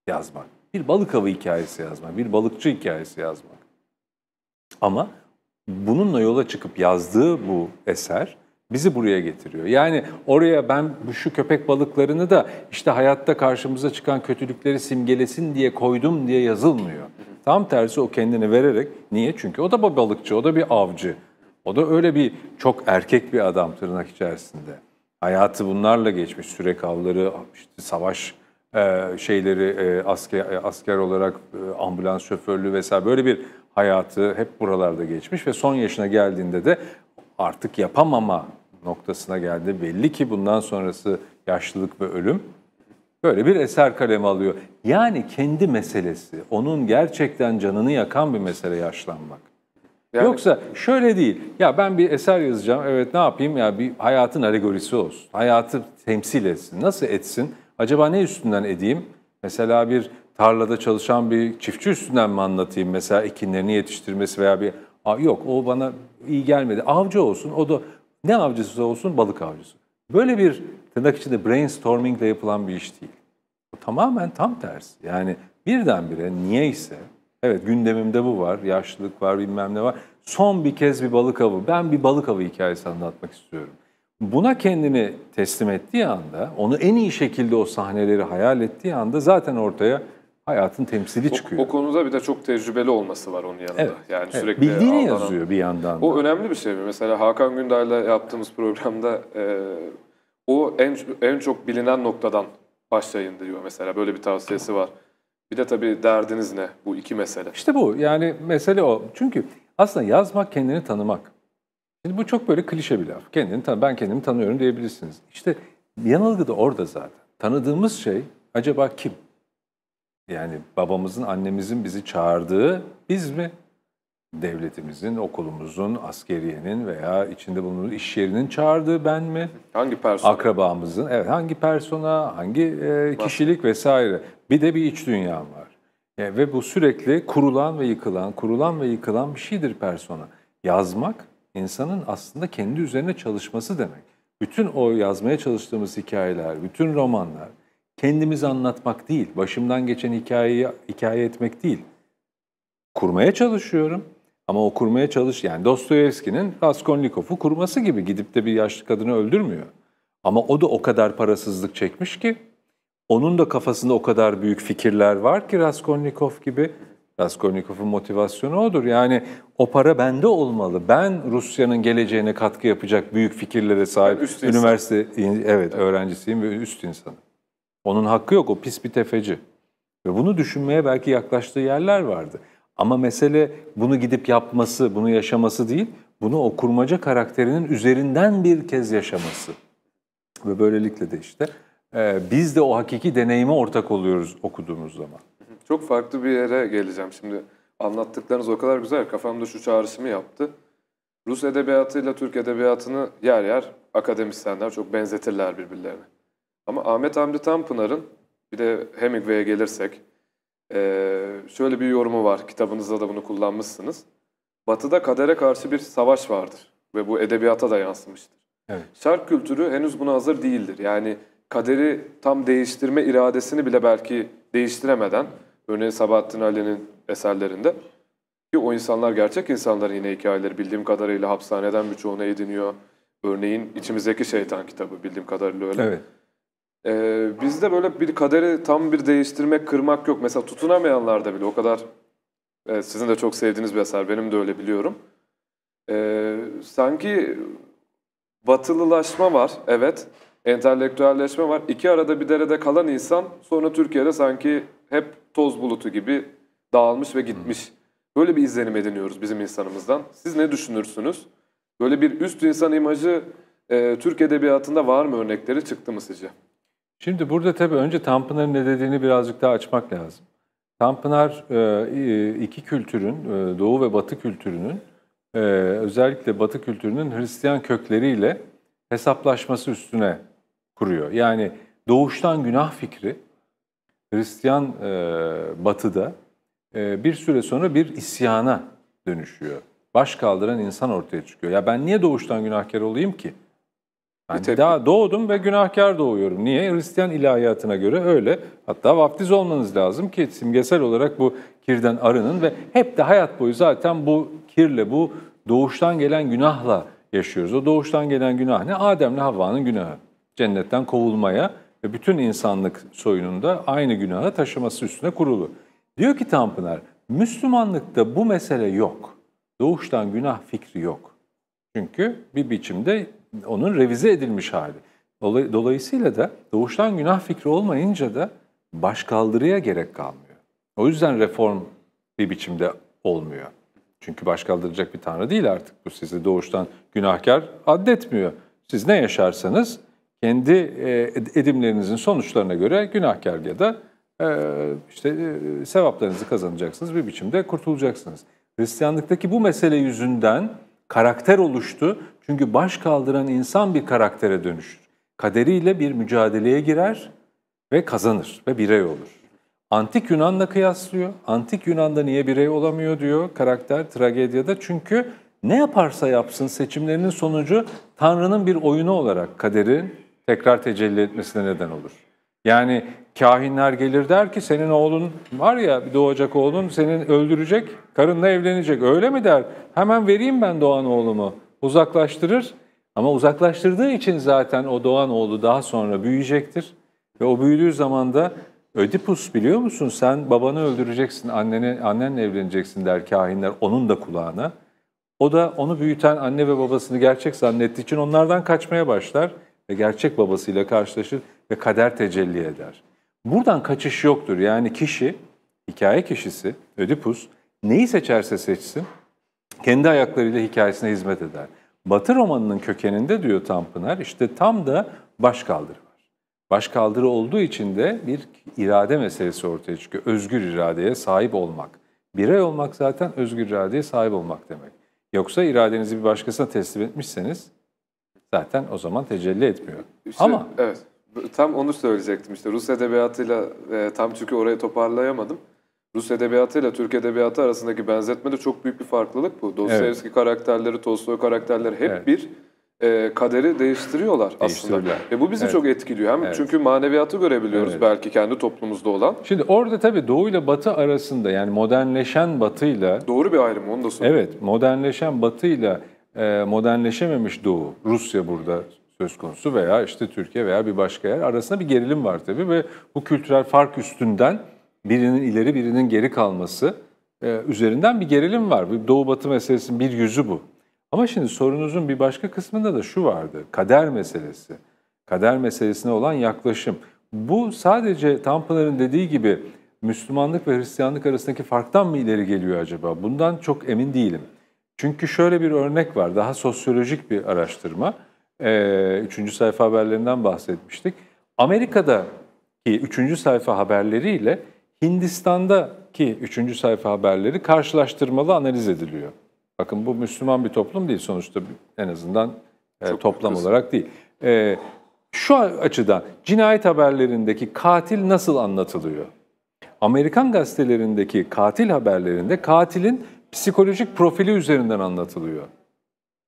yazmak. Bir balık avı hikayesi yazmak. Bir balıkçı hikayesi yazmak. Ama bununla yola çıkıp yazdığı bu eser bizi buraya getiriyor. Yani oraya ben şu köpek balıklarını da işte hayatta karşımıza çıkan kötülükleri simgelesin diye koydum diye yazılmıyor. Tam tersi o kendini vererek. Niye? Çünkü o da bir balıkçı, o da bir avcı. O da öyle bir çok erkek bir adam tırnak içerisinde. Hayatı bunlarla geçmiş. Sürek avları, işte savaş e, şeyleri, e, asker, e, asker olarak ambulans şoförlüğü vesaire böyle bir hayatı hep buralarda geçmiş ve son yaşına geldiğinde de artık yapamama noktasına geldi. Belli ki bundan sonrası yaşlılık ve ölüm böyle bir eser kalemi alıyor. Yani kendi meselesi, onun gerçekten canını yakan bir mesele yaşlanmak. Yani- Yoksa şöyle değil. Ya ben bir eser yazacağım. Evet ne yapayım? Ya bir hayatın alegorisi olsun. Hayatı temsil etsin. Nasıl etsin? Acaba ne üstünden edeyim? Mesela bir tarlada çalışan bir çiftçi üstünden mi anlatayım? Mesela ekinlerini yetiştirmesi veya bir Aa, yok o bana iyi gelmedi. Avcı olsun. O da ne avcısı olsun? Balık avcısı. Böyle bir tırnak içinde brainstorming ile yapılan bir iş değil. Bu tamamen tam tersi. Yani birdenbire niyeyse, evet gündemimde bu var, yaşlılık var, bilmem ne var. Son bir kez bir balık avı, ben bir balık avı hikayesi anlatmak istiyorum. Buna kendini teslim ettiği anda, onu en iyi şekilde o sahneleri hayal ettiği anda zaten ortaya hayatın temsili çıkıyor. O, o konuda bir de çok tecrübeli olması var onun yanında. evet, Yani evet. sürekli Bildiğini avlanan- yazıyor bir yandan da. O önemli bir şey mi? Mesela Hakan Günday'la yaptığımız programda e, o en en çok bilinen noktadan başlayın diyor mesela. Böyle bir tavsiyesi var. Bir de tabii derdiniz ne? Bu iki mesele. İşte bu. Yani mesele o. Çünkü aslında yazmak kendini tanımak. Şimdi bu çok böyle klişe bir laf. Kendini tan ben kendimi tanıyorum diyebilirsiniz. İşte yanılgı da orada zaten. Tanıdığımız şey acaba kim? Yani babamızın, annemizin bizi çağırdığı biz mi? Devletimizin, okulumuzun, askeriyenin veya içinde bulunduğumuz iş yerinin çağırdığı ben mi? Hangi person? akrabamızın, evet hangi persona, hangi e, kişilik vesaire. Bir de bir iç dünyam var. E, ve bu sürekli kurulan ve yıkılan, kurulan ve yıkılan bir şeydir persona. Yazmak insanın aslında kendi üzerine çalışması demek. Bütün o yazmaya çalıştığımız hikayeler, bütün romanlar kendimizi anlatmak değil, başımdan geçen hikayeyi hikaye etmek değil. Kurmaya çalışıyorum. Ama o kurmaya çalış yani Dostoyevski'nin Raskolnikov'u kurması gibi gidip de bir yaşlı kadını öldürmüyor. Ama o da o kadar parasızlık çekmiş ki onun da kafasında o kadar büyük fikirler var ki Raskolnikov gibi. Raskolnikov'un motivasyonu odur. Yani o para bende olmalı. Ben Rusya'nın geleceğine katkı yapacak büyük fikirlere sahip üst insan. üniversite evet öğrencisiyim ve üst insanım. Onun hakkı yok. O pis bir tefeci. Ve bunu düşünmeye belki yaklaştığı yerler vardı. Ama mesele bunu gidip yapması, bunu yaşaması değil, bunu o kurmaca karakterinin üzerinden bir kez yaşaması. Ve böylelikle de işte e, biz de o hakiki deneyime ortak oluyoruz okuduğumuz zaman. Çok farklı bir yere geleceğim şimdi. Anlattıklarınız o kadar güzel. Kafamda şu çağrışımı yaptı. Rus edebiyatıyla Türk edebiyatını yer yer akademisyenler çok benzetirler birbirlerine. Ama Ahmet Hamdi Tanpınar'ın bir de Hemingway'e gelirsek eee, şöyle bir yorumu var. Kitabınızda da bunu kullanmışsınız. Batı'da kadere karşı bir savaş vardır ve bu edebiyata da yansımıştır. Evet. Şark kültürü henüz buna hazır değildir. Yani kaderi tam değiştirme iradesini bile belki değiştiremeden, örneğin Sabahattin Ali'nin eserlerinde ki o insanlar gerçek insanların yine hikayeleri bildiğim kadarıyla hapishaneden birçoğunu ediniyor. Örneğin içimizdeki şeytan kitabı bildiğim kadarıyla öyle. Evet. Ee, bizde böyle bir kaderi tam bir değiştirmek, kırmak yok. Mesela tutunamayanlarda bile o kadar evet, sizin de çok sevdiğiniz bir eser. Benim de öyle biliyorum. Ee, sanki batılılaşma var, evet. Entelektüelleşme var. İki arada bir derede kalan insan sonra Türkiye'de sanki hep toz bulutu gibi dağılmış ve gitmiş. Böyle bir izlenim ediniyoruz bizim insanımızdan. Siz ne düşünürsünüz? Böyle bir üst insan imajı e, Türk edebiyatında var mı örnekleri çıktı mı sizce? Şimdi burada tabii önce Tanpınar'ın ne dediğini birazcık daha açmak lazım. Tanpınar e, iki kültürün, e, Doğu ve Batı kültürünün, e, özellikle Batı kültürünün Hristiyan kökleriyle hesaplaşması üstüne kuruyor. Yani doğuştan günah fikri Hristiyan e, Batı'da e, bir süre sonra bir isyana dönüşüyor. Baş kaldıran insan ortaya çıkıyor. Ya ben niye doğuştan günahkar olayım ki? Ben tepki. daha doğdum ve günahkar doğuyorum. Niye? Hristiyan ilahiyatına göre öyle. Hatta vaftiz olmanız lazım ki simgesel olarak bu kirden arının ve hep de hayat boyu zaten bu kirle, bu doğuştan gelen günahla yaşıyoruz. O doğuştan gelen günah ne? Adem'le Havva'nın günahı. Cennetten kovulmaya ve bütün insanlık soyununda aynı günahı taşıması üstüne kurulu. Diyor ki Tanpınar, Müslümanlıkta bu mesele yok. Doğuştan günah fikri yok. Çünkü bir biçimde onun revize edilmiş hali. Dolay- Dolayısıyla da doğuştan günah fikri olmayınca da başkaldırıya gerek kalmıyor. O yüzden reform bir biçimde olmuyor. Çünkü başkaldıracak bir tanrı değil artık. Bu sizi doğuştan günahkar addetmiyor. Siz ne yaşarsanız kendi e, ed- edimlerinizin sonuçlarına göre günahkar ya da e, işte e, sevaplarınızı kazanacaksınız. Bir biçimde kurtulacaksınız. Hristiyanlıktaki bu mesele yüzünden karakter oluştu. Çünkü baş kaldıran insan bir karaktere dönüşür. Kaderiyle bir mücadeleye girer ve kazanır ve birey olur. Antik Yunan'la kıyaslıyor. Antik Yunan'da niye birey olamıyor diyor karakter tragedyada. Çünkü ne yaparsa yapsın seçimlerinin sonucu Tanrı'nın bir oyunu olarak kaderin tekrar tecelli etmesine neden olur. Yani kahinler gelir der ki senin oğlun var ya doğacak oğlun senin öldürecek, karınla evlenecek. Öyle mi der? Hemen vereyim ben doğan oğlumu. Uzaklaştırır. Ama uzaklaştırdığı için zaten o doğan oğlu daha sonra büyüyecektir. Ve o büyüdüğü zaman da Ödipus biliyor musun sen babanı öldüreceksin, anneni, annenle evleneceksin der kahinler onun da kulağına. O da onu büyüten anne ve babasını gerçek zannettiği için onlardan kaçmaya başlar ve gerçek babasıyla karşılaşır ve kader tecelli eder. Buradan kaçış yoktur. Yani kişi, hikaye kişisi, Ödipus neyi seçerse seçsin kendi ayaklarıyla hikayesine hizmet eder. Batı romanının kökeninde diyor Tanpınar işte tam da başkaldırı var. Başkaldırı olduğu için de bir irade meselesi ortaya çıkıyor. Özgür iradeye sahip olmak. Birey olmak zaten özgür iradeye sahip olmak demek. Yoksa iradenizi bir başkasına teslim etmişseniz zaten o zaman tecelli etmiyor. İşte, Ama Evet. Tam onu söyleyecektim işte. Rus edebiyatıyla e, tam çünkü orayı toparlayamadım. Rus edebiyatıyla Türk edebiyatı arasındaki benzetmede çok büyük bir farklılık bu. Dostoyevski karakterleri, Tolstoy karakterleri hep Evet. bir e, kaderi değiştiriyorlar aslında. Ve bu bizi Evet. çok etkiliyor. Hem Evet. çünkü maneviyatı görebiliyoruz Evet. belki kendi toplumumuzda olan. şimdi orada tabii Doğu ile Batı arasında yani modernleşen Batı'yla Doğru bir ayrım onu da söyleyeyim. Evet, modernleşen Batı'yla e, modernleşememiş Doğu, Rusya burada söz konusu veya işte Türkiye veya bir başka yer arasında bir gerilim var tabii ve bu kültürel fark üstünden birinin ileri birinin geri kalması e, üzerinden bir gerilim var. Bir Doğu Batı meselesinin bir yüzü bu. Ama şimdi sorunuzun bir başka kısmında da şu vardı, kader meselesi. Kader meselesine olan yaklaşım. Bu sadece Tanpınar'ın dediği gibi Müslümanlık ve Hristiyanlık arasındaki farktan mı ileri geliyor acaba? Bundan çok emin değilim. Çünkü şöyle bir örnek var, daha sosyolojik bir araştırma. Ee, üçüncü sayfa haberlerinden bahsetmiştik. Amerika'daki üçüncü sayfa haberleriyle Hindistan'daki üçüncü sayfa haberleri karşılaştırmalı analiz ediliyor. Bakın bu Müslüman bir toplum değil sonuçta en azından e, toplam haklısın. olarak değil. E, şu açıdan cinayet haberlerindeki katil nasıl anlatılıyor? Amerikan gazetelerindeki katil haberlerinde katilin psikolojik profili üzerinden anlatılıyor.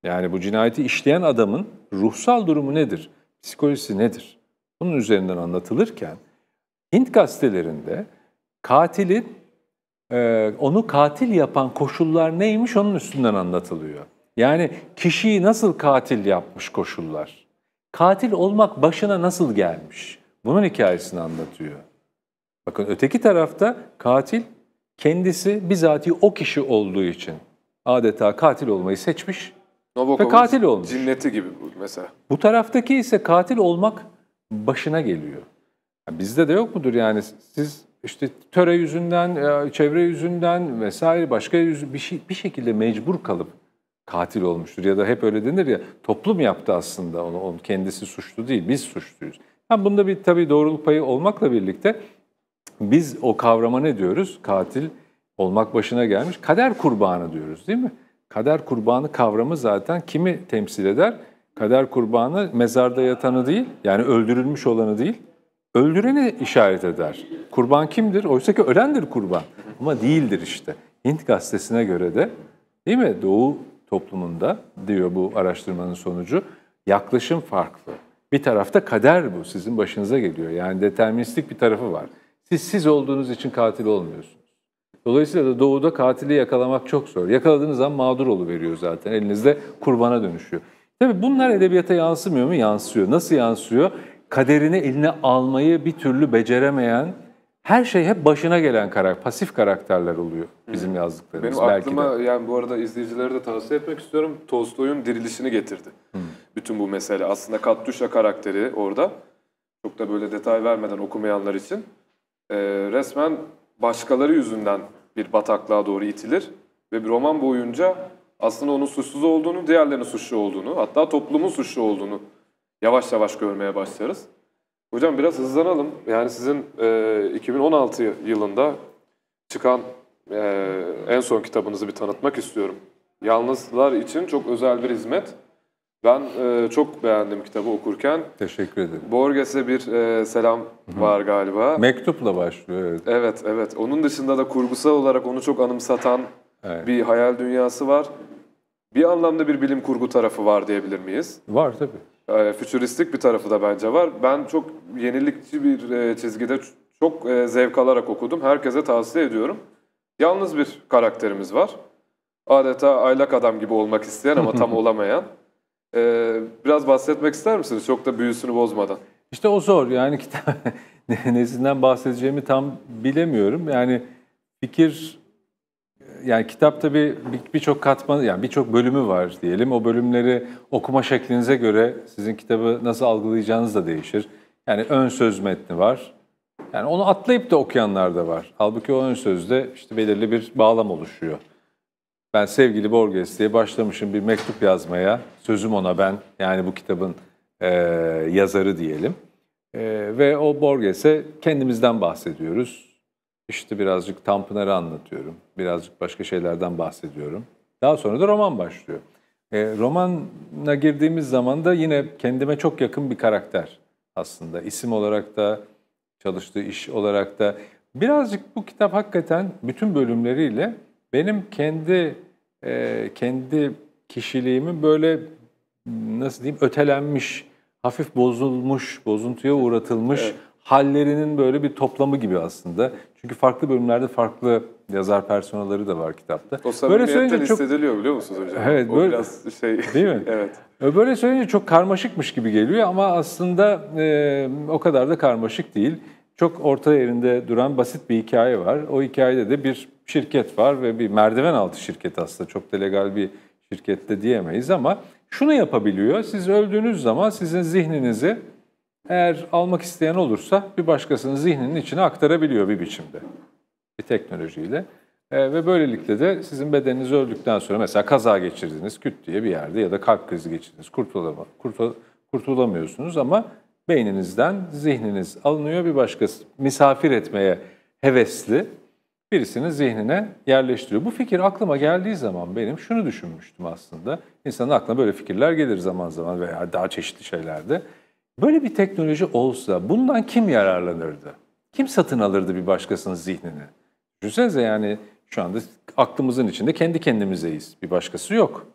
Yani bu cinayeti işleyen adamın ruhsal durumu nedir? Psikolojisi nedir? Bunun üzerinden anlatılırken Hint gazetelerinde katilin e, onu katil yapan koşullar neymiş onun üstünden anlatılıyor. Yani kişiyi nasıl katil yapmış koşullar? Katil olmak başına nasıl gelmiş? Bunun hikayesini anlatıyor. Bakın öteki tarafta katil kendisi bizatihi o kişi olduğu için adeta katil olmayı seçmiş. Nabokov'un Ve katil olmuş. Cinneti gibi bu mesela. Bu taraftaki ise katil olmak başına geliyor. Bizde de yok mudur yani siz işte töre yüzünden, e, çevre yüzünden vesaire başka yüz, bir, şey, bir şekilde mecbur kalıp katil olmuştur. Ya da hep öyle denir ya toplum yaptı aslında onu, onun kendisi suçlu değil biz suçluyuz. Ha, bunda bir tabii doğruluk payı olmakla birlikte biz o kavrama ne diyoruz? Katil olmak başına gelmiş. Kader kurbanı diyoruz değil mi? Kader kurbanı kavramı zaten kimi temsil eder? Kader kurbanı mezarda yatanı değil, yani öldürülmüş olanı değil, öldüreni işaret eder. Kurban kimdir? Oysa ki ölendir kurban. Ama değildir işte. Hint gazetesine göre de değil mi? Doğu toplumunda diyor bu araştırmanın sonucu yaklaşım farklı. Bir tarafta kader bu sizin başınıza geliyor. Yani deterministik bir tarafı var. Siz siz olduğunuz için katil olmuyorsunuz. Dolayısıyla da doğuda katili yakalamak çok zor. Yakaladığınız zaman mağdur veriyor zaten. Elinizde kurbana dönüşüyor. Tabii bunlar edebiyata yansımıyor mu? Yansıyor. Nasıl yansıyor? Kaderini eline almayı bir türlü beceremeyen, her şey hep başına gelen karakter, pasif karakterler oluyor bizim yazdıklarımız Benim belki aklıma de. yani bu arada izleyicilere de tavsiye etmek istiyorum. Tolstoy'un dirilişini getirdi. Bütün bu mesele. Aslında Katyusha karakteri orada. Çok da böyle detay vermeden okumayanlar için. Ee, resmen başkaları yüzünden bir bataklığa doğru itilir. Ve bir roman boyunca aslında onun suçsuz olduğunu, diğerlerinin suçlu olduğunu, hatta toplumun suçlu olduğunu yavaş yavaş görmeye başlarız. Hocam biraz hızlanalım. Yani sizin e, 2016 yılında çıkan e, en son kitabınızı bir tanıtmak istiyorum. Yalnızlar için çok özel bir hizmet. Ben e, çok beğendim kitabı okurken. Teşekkür ederim. Borges'e bir e, selam var galiba. Mektupla başlıyor evet. Evet, evet. Onun dışında da kurgusal olarak onu çok anımsatan Evet. bir hayal dünyası var. Bir anlamda bir bilim kurgu tarafı var diyebilir miyiz? Var tabii. E, fütüristik bir tarafı da bence var. Ben çok yenilikçi bir e, çizgide çok e, zevk alarak okudum. Herkese tavsiye ediyorum. Yalnız bir karakterimiz var. Adeta aylak adam gibi olmak isteyen ama tam olamayan. E, biraz bahsetmek ister misiniz? Çok da büyüsünü bozmadan. İşte o zor. Yani kitap nesinden bahsedeceğimi tam bilemiyorum. Yani fikir yani kitap tabii bir- birçok katmanı yani birçok bölümü var diyelim. O bölümleri okuma şeklinize göre sizin kitabı nasıl algılayacağınız da değişir. Yani ön söz metni var. Yani onu atlayıp da okuyanlar da var. Halbuki o ön sözde işte belirli bir bağlam oluşuyor. Ben sevgili Borges diye başlamışım bir mektup yazmaya. Sözüm ona ben. Yani bu kitabın eee, yazarı diyelim. Eee, ve o Borges'e kendimizden bahsediyoruz. İşte birazcık Tanpınar'ı anlatıyorum. Birazcık başka şeylerden bahsediyorum. Daha sonra da roman başlıyor. E, romana girdiğimiz zaman da yine kendime çok yakın bir karakter aslında. İsim olarak da, çalıştığı iş olarak da. Birazcık bu kitap hakikaten bütün bölümleriyle benim kendi e, kendi kişiliğimi böyle nasıl diyeyim ötelenmiş, hafif bozulmuş, bozuntuya uğratılmış Evet. hallerinin böyle bir toplamı gibi aslında. Çünkü farklı bölümlerde farklı yazar personelleri de var kitapta. O samimiyetten söyleyince çok hissediliyor biliyor musunuz hocam? Evet, o böyle- biraz şey... Değil mi? evet. Böyle söyleyince çok karmaşıkmış gibi geliyor ama aslında e, o kadar da karmaşık değil. Çok orta yerinde duran basit bir hikaye var. O hikayede de bir şirket var ve bir merdiven altı şirket aslında. Çok da legal bir şirkette diyemeyiz ama şunu yapabiliyor. Siz öldüğünüz zaman sizin zihninizi eğer almak isteyen olursa bir başkasının zihninin içine aktarabiliyor bir biçimde. Bir teknolojiyle. E, ve böylelikle de sizin bedeniniz öldükten sonra mesela kaza geçirdiniz küt diye bir yerde ya da kalp krizi geçirdiniz. Kurtulama, kurtul, kurtulamıyorsunuz ama beyninizden zihniniz alınıyor bir başkası misafir etmeye hevesli birisinin zihnine yerleştiriyor. Bu fikir aklıma geldiği zaman benim şunu düşünmüştüm aslında. İnsanın aklına böyle fikirler gelir zaman zaman veya daha çeşitli şeylerde. Böyle bir teknoloji olsa bundan kim yararlanırdı? Kim satın alırdı bir başkasının zihnini? Düşünsenize yani şu anda aklımızın içinde kendi kendimizeyiz. Bir başkası yok.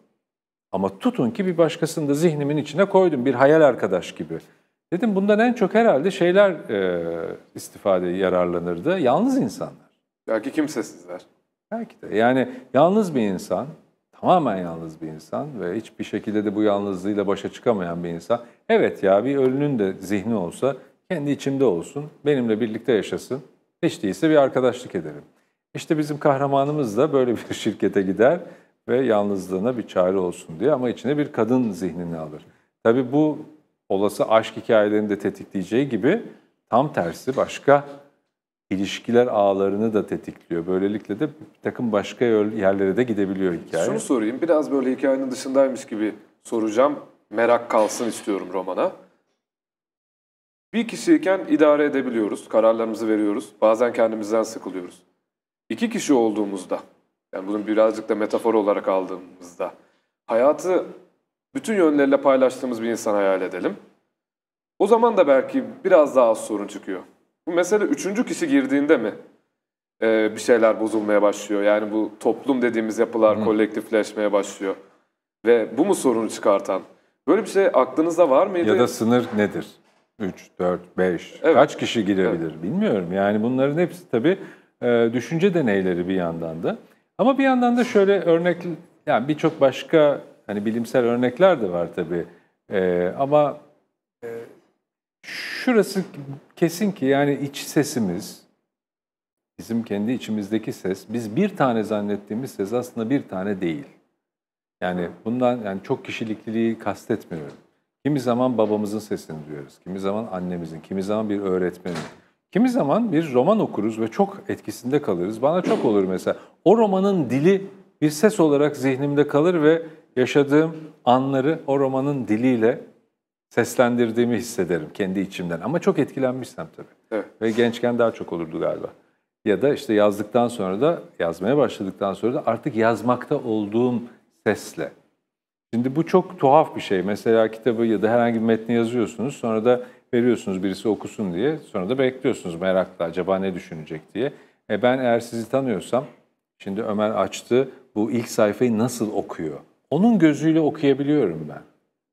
Ama tutun ki bir başkasını da zihnimin içine koydum. Bir hayal arkadaş gibi. Dedim bundan en çok herhalde şeyler e, istifade yararlanırdı. Yalnız insanlar. Belki kimsesizler. Belki de. Yani yalnız bir insan, tamamen yalnız bir insan ve hiçbir şekilde de bu yalnızlığıyla başa çıkamayan bir insan. Evet ya bir ölünün de zihni olsa kendi içimde olsun, benimle birlikte yaşasın. Hiç değilse bir arkadaşlık edelim. İşte bizim kahramanımız da böyle bir şirkete gider ve yalnızlığına bir çare olsun diye ama içine bir kadın zihnini alır. Tabii bu olası aşk hikayelerini de tetikleyeceği gibi tam tersi başka ilişkiler ağlarını da tetikliyor. Böylelikle de bir takım başka yerlere de gidebiliyor hikaye. Şunu sorayım. Biraz böyle hikayenin dışındaymış gibi soracağım. Merak kalsın istiyorum romana. Bir kişiyken idare edebiliyoruz. Kararlarımızı veriyoruz. Bazen kendimizden sıkılıyoruz. İki kişi olduğumuzda, yani bunun birazcık da metafor olarak aldığımızda, hayatı bütün yönleriyle paylaştığımız bir insan hayal edelim. O zaman da belki biraz daha az sorun çıkıyor. Bu mesele üçüncü kişi girdiğinde mi e, bir şeyler bozulmaya başlıyor. Yani bu toplum dediğimiz yapılar kolektifleşmeye başlıyor. Ve bu mu sorunu çıkartan? Böyle bir şey aklınızda var mıydı? Ya da sınır nedir? 3, 4, 5, Evet. kaç kişi girebilir bilmiyorum. Yani bunların hepsi tabii e, düşünce deneyleri bir yandan da. Ama bir yandan da şöyle örnek, yani birçok başka hani bilimsel örnekler de var tabii. E, ama e, şurası kesin ki yani iç sesimiz, bizim kendi içimizdeki ses, biz bir tane zannettiğimiz ses aslında bir tane değil. Yani bundan yani çok kişilikliliği kastetmiyorum. Kimi zaman babamızın sesini duyarız, kimi zaman annemizin, kimi zaman bir öğretmenin. Kimi zaman bir roman okuruz ve çok etkisinde kalırız. Bana çok olur mesela. O romanın dili bir ses olarak zihnimde kalır ve yaşadığım anları o romanın diliyle seslendirdiğimi hissederim kendi içimden. Ama çok etkilenmişsem tabii. Evet. Ve gençken daha çok olurdu galiba. Ya da işte yazdıktan sonra da, yazmaya başladıktan sonra da artık yazmakta olduğum sesle. Şimdi bu çok tuhaf bir şey. Mesela kitabı ya da herhangi bir metni yazıyorsunuz, sonra da veriyorsunuz birisi okusun diye. Sonra da bekliyorsunuz merakla acaba ne düşünecek diye. E ben eğer sizi tanıyorsam, şimdi Ömer açtı bu ilk sayfayı nasıl okuyor? Onun gözüyle okuyabiliyorum ben.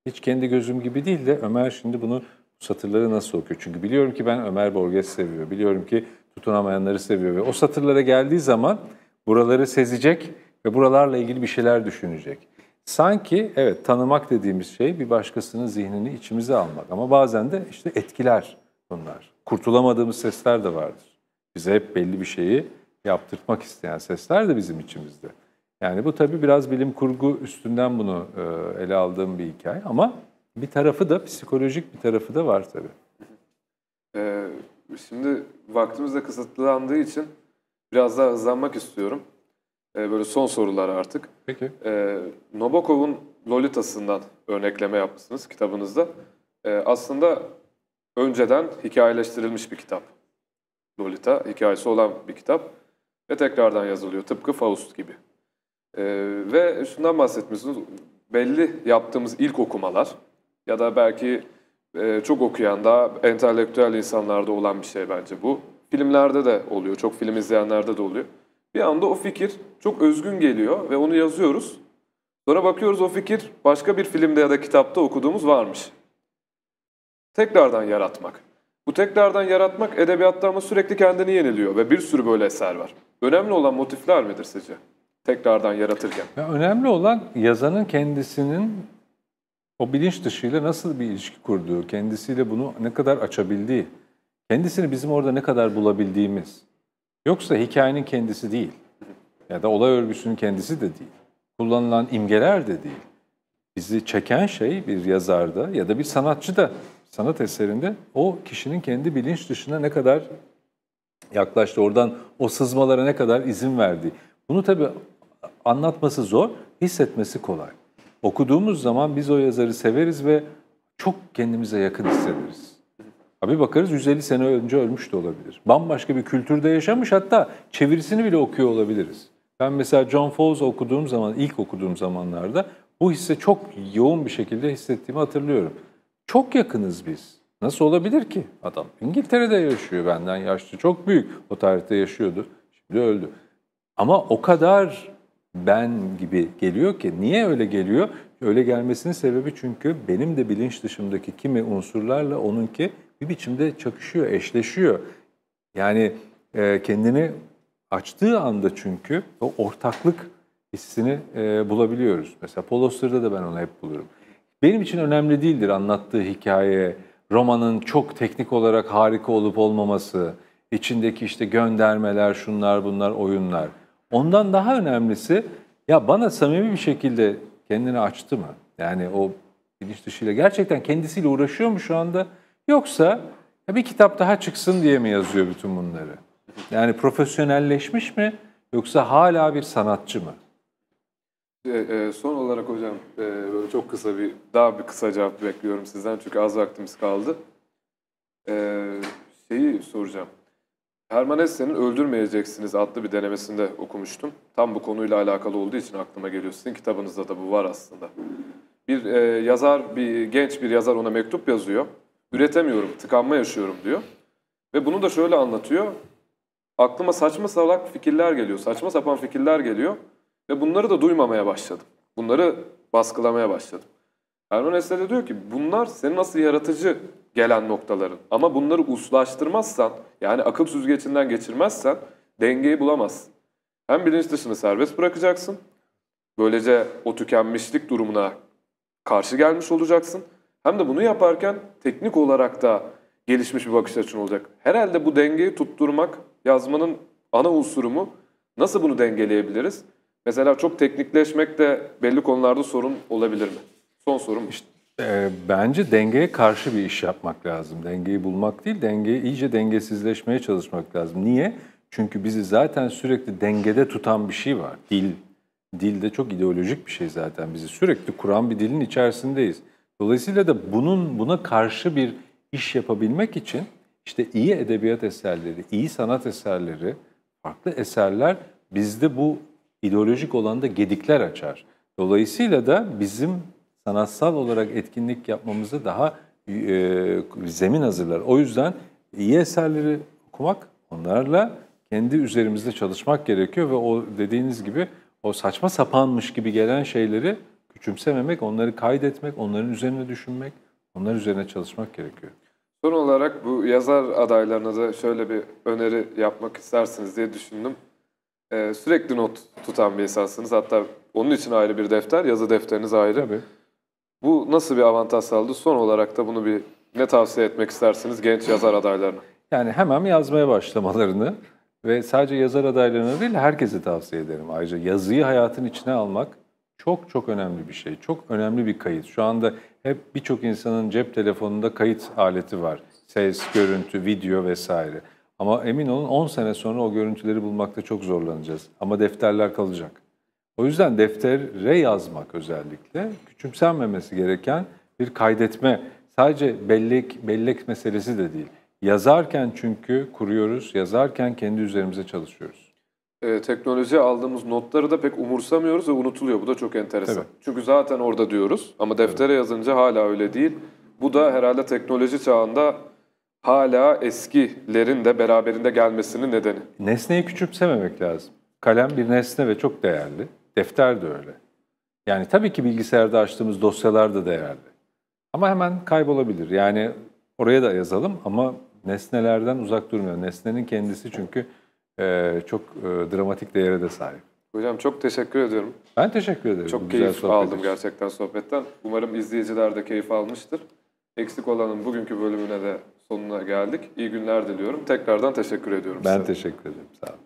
Hiç kendi gözüm gibi değil de Ömer şimdi bunu bu satırları nasıl okuyor? Çünkü biliyorum ki ben Ömer Borges seviyor. Biliyorum ki tutunamayanları seviyor ve o satırlara geldiği zaman buraları sezecek ve buralarla ilgili bir şeyler düşünecek. Sanki evet tanımak dediğimiz şey bir başkasının zihnini içimize almak ama bazen de işte etkiler bunlar. Kurtulamadığımız sesler de vardır. Bize hep belli bir şeyi yaptırtmak isteyen sesler de bizim içimizde. Yani bu tabii biraz bilim kurgu üstünden bunu e, ele aldığım bir hikaye ama bir tarafı da psikolojik bir tarafı da var tabii. Ee, şimdi vaktimiz de kısıtlandığı için biraz daha hızlanmak istiyorum. Ee, böyle son sorular artık. Peki. Ee, Nabokov'un Lolita'sından örnekleme yapmışsınız kitabınızda. Ee, aslında önceden hikayeleştirilmiş bir kitap. Lolita hikayesi olan bir kitap ve tekrardan yazılıyor tıpkı Faust gibi. Ee, ve şundan bahsetmişsiniz. Belli yaptığımız ilk okumalar ya da belki e, çok okuyan daha entelektüel insanlarda olan bir şey bence bu. Filmlerde de oluyor, çok film izleyenlerde de oluyor. Bir anda o fikir çok özgün geliyor ve onu yazıyoruz. Sonra bakıyoruz o fikir başka bir filmde ya da kitapta okuduğumuz varmış. Tekrardan yaratmak. Bu tekrardan yaratmak edebiyatta ama sürekli kendini yeniliyor ve bir sürü böyle eser var. Önemli olan motifler midir sizce? Tekrardan yaratırken. Ya önemli olan yazanın kendisinin o bilinç dışıyla nasıl bir ilişki kurduğu, kendisiyle bunu ne kadar açabildiği, kendisini bizim orada ne kadar bulabildiğimiz. Yoksa hikayenin kendisi değil ya da olay örgüsünün kendisi de değil. Kullanılan imgeler de değil. Bizi çeken şey bir yazarda ya da bir sanatçıda, sanat eserinde o kişinin kendi bilinç dışına ne kadar yaklaştı, oradan o sızmalara ne kadar izin verdi. Bunu tabii anlatması zor, hissetmesi kolay. Okuduğumuz zaman biz o yazarı severiz ve çok kendimize yakın hissederiz. Abi bakarız 150 sene önce ölmüş de olabilir. Bambaşka bir kültürde yaşamış hatta çevirisini bile okuyor olabiliriz. Ben mesela John Fowles okuduğum zaman, ilk okuduğum zamanlarda bu hisse çok yoğun bir şekilde hissettiğimi hatırlıyorum. Çok yakınız biz. Nasıl olabilir ki adam? İngiltere'de yaşıyor benden yaşlı, çok büyük. O tarihte yaşıyordu, şimdi öldü. Ama o kadar ben gibi geliyor ki. Niye öyle geliyor? Öyle gelmesinin sebebi çünkü benim de bilinç dışımdaki kimi unsurlarla onunki bir biçimde çakışıyor, eşleşiyor. Yani e, kendini açtığı anda çünkü o ortaklık hissini e, bulabiliyoruz. Mesela Paul Auster'da da ben onu hep bulurum. Benim için önemli değildir anlattığı hikaye, romanın çok teknik olarak harika olup olmaması, içindeki işte göndermeler, şunlar bunlar, oyunlar. Ondan daha önemlisi ya bana samimi bir şekilde kendini açtı mı? Yani o bilinç dışıyla gerçekten kendisiyle uğraşıyor mu şu anda? Yoksa bir kitap daha çıksın diye mi yazıyor bütün bunları? Yani profesyonelleşmiş mi yoksa hala bir sanatçı mı? E, e, son olarak hocam e, böyle çok kısa bir daha bir kısa cevap bekliyorum sizden çünkü az vaktimiz kaldı. E, şeyi soracağım. Herman Hesse'nin Öldürmeyeceksiniz adlı bir denemesinde okumuştum. Tam bu konuyla alakalı olduğu için aklıma geliyor. Sizin kitabınızda da bu var aslında. Bir e, yazar, bir genç bir yazar ona mektup yazıyor. Üretemiyorum, tıkanma yaşıyorum diyor. Ve bunu da şöyle anlatıyor. aklıma saçma salak fikirler geliyor, saçma sapan fikirler geliyor ve bunları da duymamaya başladım. Bunları baskılamaya başladım. Erman Esne de diyor ki bunlar senin nasıl yaratıcı gelen noktaların ama bunları uslaştırmazsan yani akıl süzgecinden geçirmezsen dengeyi bulamazsın. Hem bilinç dışını serbest bırakacaksın. Böylece o tükenmişlik durumuna karşı gelmiş olacaksın. Hem de bunu yaparken teknik olarak da gelişmiş bir bakış açın olacak. Herhalde bu dengeyi tutturmak yazmanın ana unsuru mu? Nasıl bunu dengeleyebiliriz? Mesela çok teknikleşmek de belli konularda sorun olabilir mi? Son sorum işte. E, bence dengeye karşı bir iş yapmak lazım. Dengeyi bulmak değil, dengeyi iyice dengesizleşmeye çalışmak lazım. Niye? Çünkü bizi zaten sürekli dengede tutan bir şey var. Dil. Dil de çok ideolojik bir şey zaten. Bizi sürekli kuran bir dilin içerisindeyiz. Dolayısıyla da bunun buna karşı bir iş yapabilmek için işte iyi edebiyat eserleri, iyi sanat eserleri, farklı eserler bizde bu ideolojik olanda gedikler açar. Dolayısıyla da bizim sanatsal olarak etkinlik yapmamızı daha e, zemin hazırlar. O yüzden iyi eserleri okumak, onlarla kendi üzerimizde çalışmak gerekiyor ve o dediğiniz gibi o saçma sapanmış gibi gelen şeyleri küçümsememek, onları kaydetmek, onların üzerine düşünmek, onların üzerine çalışmak gerekiyor. Son olarak bu yazar adaylarına da şöyle bir öneri yapmak istersiniz diye düşündüm. Ee, sürekli not tutan bir insansınız. Hatta onun için ayrı bir defter, yazı defteriniz ayrı. Tabii. Bu nasıl bir avantaj sağladı? Son olarak da bunu bir ne tavsiye etmek istersiniz genç yazar adaylarına? Yani hemen yazmaya başlamalarını ve sadece yazar adaylarına değil herkese tavsiye ederim. Ayrıca yazıyı hayatın içine almak çok çok önemli bir şey. Çok önemli bir kayıt. Şu anda hep birçok insanın cep telefonunda kayıt aleti var. Ses, görüntü, video vesaire. Ama emin olun 10 sene sonra o görüntüleri bulmakta çok zorlanacağız. Ama defterler kalacak. O yüzden deftere yazmak özellikle küçümsenmemesi gereken bir kaydetme. Sadece bellek, bellek meselesi de değil. Yazarken çünkü kuruyoruz, yazarken kendi üzerimize çalışıyoruz. Ee, teknolojiye aldığımız notları da pek umursamıyoruz ve unutuluyor. Bu da çok enteresan. Tabii. Çünkü zaten orada diyoruz ama deftere yazınca hala öyle değil. Bu da herhalde teknoloji çağında hala eskilerin de beraberinde gelmesinin nedeni. Nesneyi küçümsememek lazım. Kalem bir nesne ve çok değerli. Defter de öyle. Yani tabii ki bilgisayarda açtığımız dosyalar da değerli. Ama hemen kaybolabilir. Yani oraya da yazalım ama nesnelerden uzak durmayalım. Nesnenin kendisi çünkü e, çok e, dramatik değere de sahip. Hocam çok teşekkür ediyorum. Ben teşekkür ederim. Çok güzel keyif aldım için. gerçekten sohbetten. Umarım izleyiciler de keyif almıştır. Eksik olanın bugünkü bölümüne de sonuna geldik. İyi günler diliyorum. Tekrardan teşekkür ediyorum Ben size. teşekkür ederim. Sağ olun.